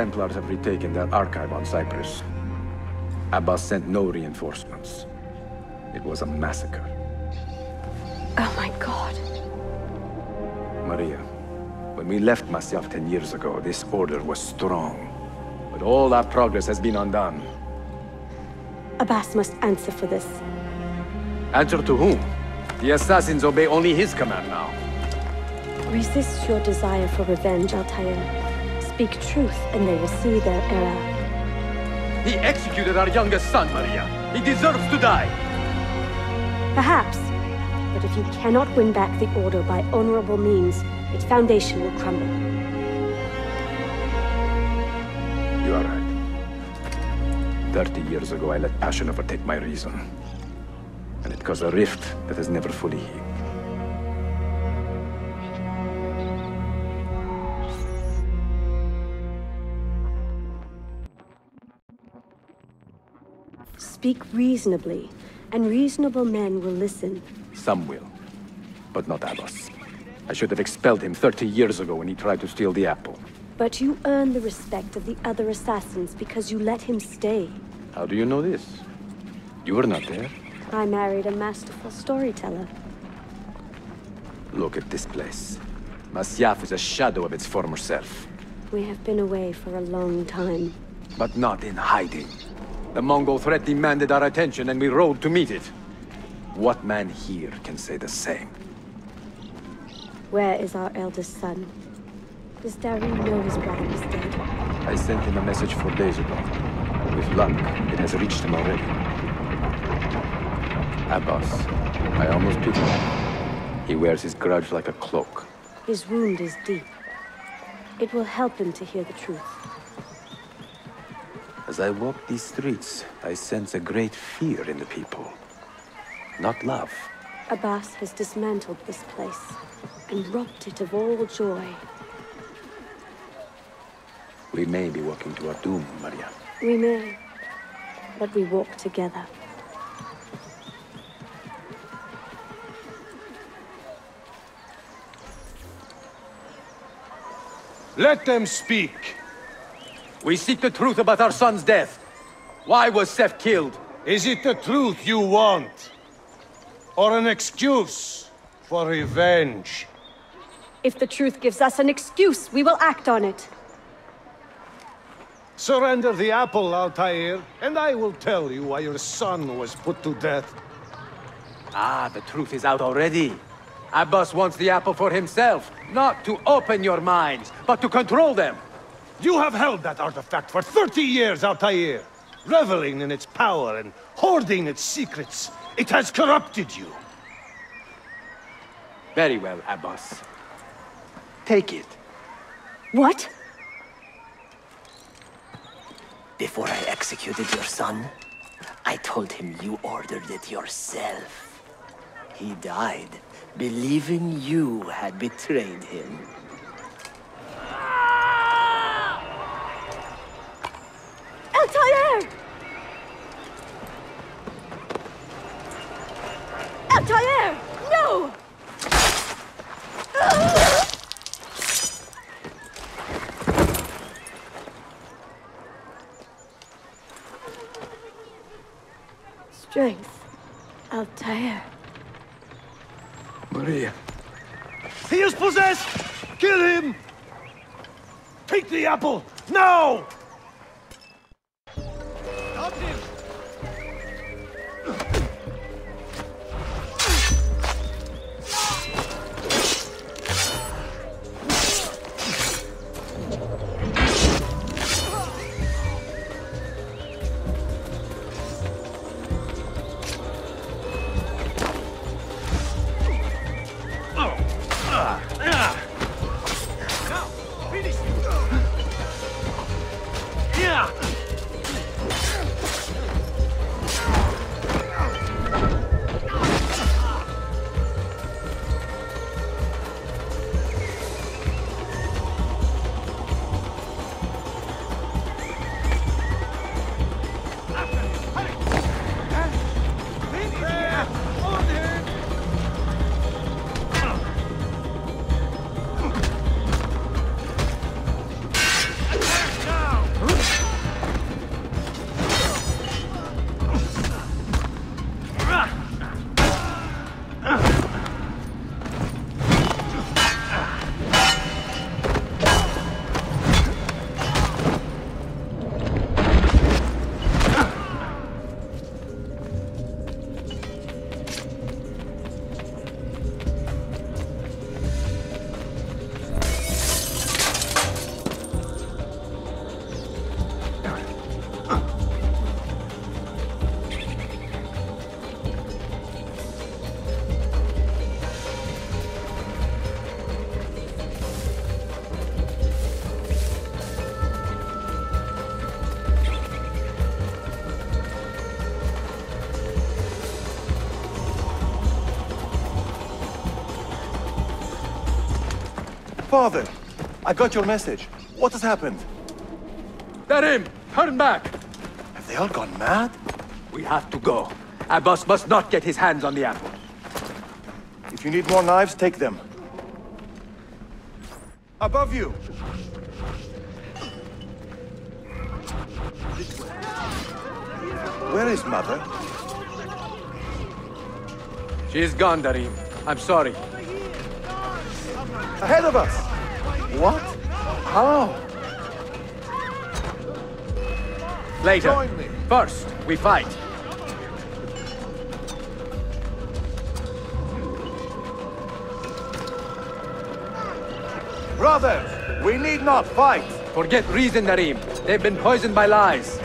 The Templars have retaken their archive on Cyprus. Abbas sent no reinforcements. It was a massacre. Oh my god. Maria, when we left Masyaf ten years ago, this order was strong. But all our progress has been undone. Abbas must answer for this. Answer to whom? The assassins obey only his command now. Resist your desire for revenge, Altair. Speak truth, and they will see their error. He executed our youngest son, Maria. He deserves to die. Perhaps. But if you cannot win back the Order by honorable means, its foundation will crumble. You are right. Thirty years ago, I let passion overtake my reason. And it caused a rift that has never fully healed. Speak reasonably, and reasonable men will listen. Some will, but not Abbas. I should have expelled him 30 years ago when he tried to steal the apple. But you earn the respect of the other assassins because you let him stay. How do you know this? You were not there. I married a masterful storyteller. Look at this place. Masyaf is a shadow of its former self. We have been away for a long time. But not in hiding. The Mongol threat demanded our attention and we rode to meet it. What man here can say the same? Where is our eldest son? Does Darim know his brother is dead? I sent him a message four days ago. With luck, it has reached him already. Abbas, I almost pity him. He wears his grudge like a cloak. His wound is deep. It will help him to hear the truth. As I walk these streets, I sense a great fear in the people. Not love. Abbas has dismantled this place and robbed it of all joy. We may be walking to our doom, Maria. We may, but we walk together. Let them speak. We seek the truth about our son's death. Why was Sef killed? Is it the truth you want? Or an excuse for revenge? If the truth gives us an excuse, we will act on it. Surrender the apple, Altair, and I will tell you why your son was put to death. Ah, the truth is out already. Abbas wants the apple for himself, not to open your minds, but to control them. You have held that artifact for 30 years, Altair, reveling in its power and hoarding its secrets. It has corrupted you. Very well, Abbas. Take it. What? Before I executed your son, I told him you ordered it yourself. He died, believing you had betrayed him. Altair! Altair! No! Strength. Altair. Maria. He is possessed! Kill him! Take the apple, now! Father, I got your message. What has happened? Darim, turn back! Have they all gone mad? We have to go. Abbas must not get his hands on the apple. If you need more knives, take them. Above you! Where is Mother? She's gone, Darim. I'm sorry. Ahead of us! What? How? Later. Join me. First, we fight. Brothers, we need not fight! Forget reason, Darim. They've been poisoned by lies.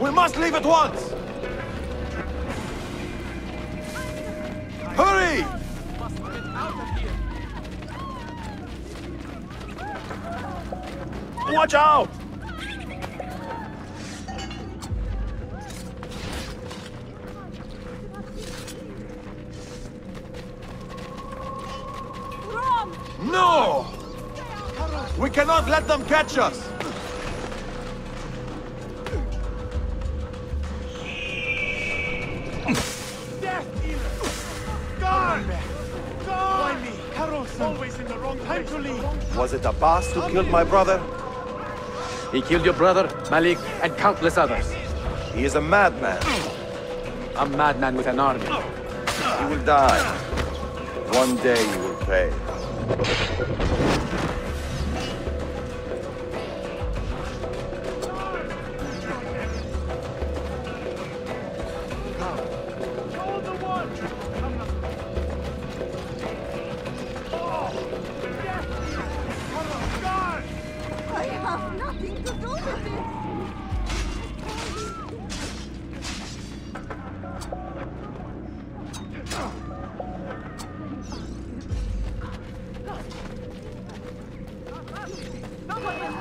We must leave at once! Hurry! Watch out! No! We cannot let them catch us! Was it Abbas who killed my brother? He killed your brother, Malik, and countless others. He is a madman. A madman with an army. He will die. One day you will pay.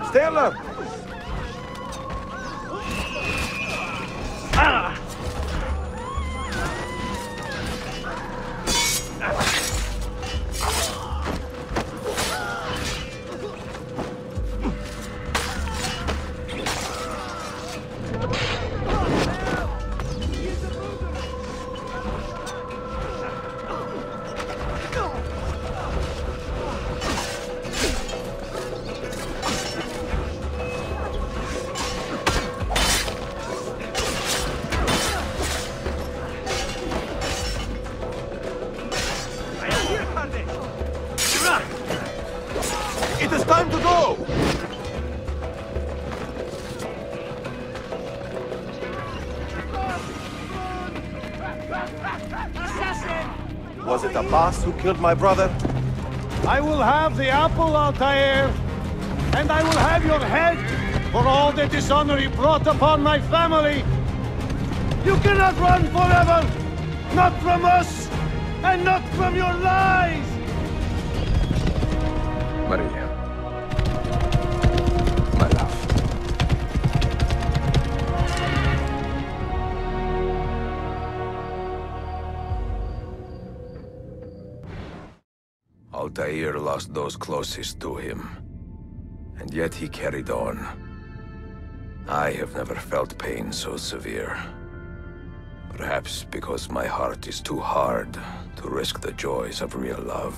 Stay alert! Abbas who killed my brother? I will have the apple, Altair, and I will have your head for all the dishonor you brought upon my family. You cannot run forever, not from us, and not from your lies. Maria. Altair lost those closest to him. And yet he carried on. I have never felt pain so severe. Perhaps because my heart is too hard to risk the joys of real love.